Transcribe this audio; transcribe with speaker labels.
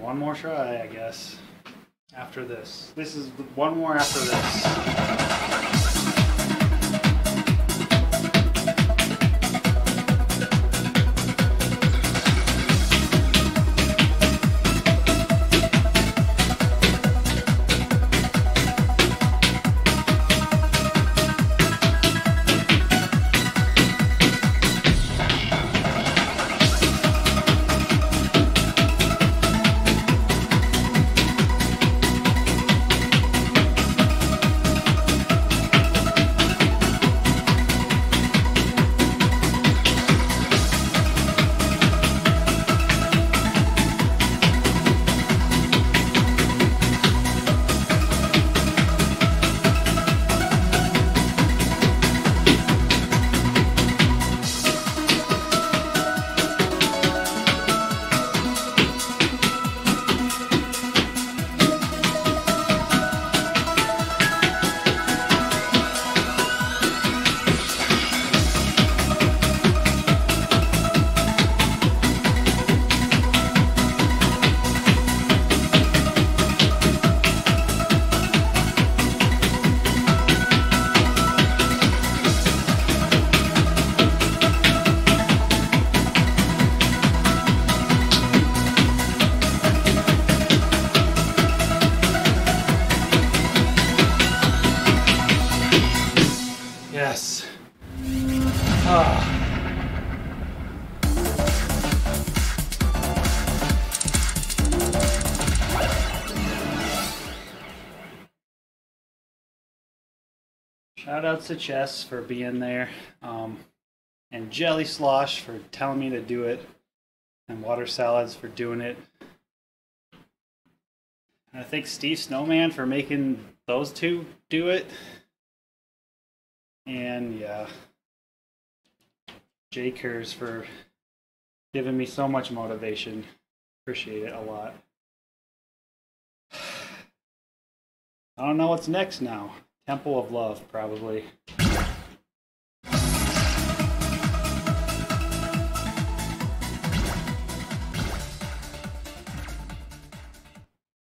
Speaker 1: One more try, I guess. After this. This is one more after this. Ah. Shout outs to Chess for being there. Um, and Jelly Slosh for telling me to do it. And Water Salads for doing it. And I think Steve Snowman for making those two do it. And yeah, Jay Kurz for giving me so much motivation. Appreciate it a lot. I don't know what's next now. Temple of Love, probably.